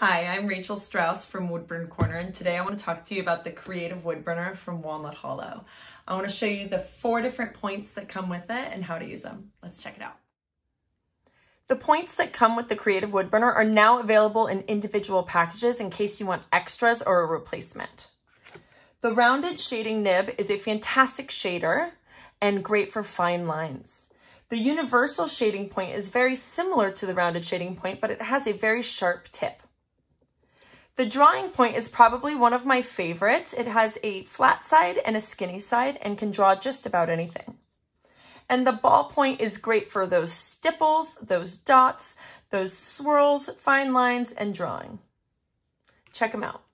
Hi, I'm Rachel Strauss from Wood Burn Corner and today I want to talk to you about the Creative Woodburner from Walnut Hollow. I want to show you the four different points that come with it and how to use them. Let's check it out. The points that come with the Creative Woodburner are now available in individual packages in case you want extras or a replacement. The rounded shading nib is a fantastic shader and great for fine lines. The universal shading point is very similar to the rounded shading point, but it has a very sharp tip. The drawing point is probably one of my favorites. It has a flat side and a skinny side and can draw just about anything. And the ballpoint is great for those stipples, those dots, those swirls, fine lines, and drawing. Check them out.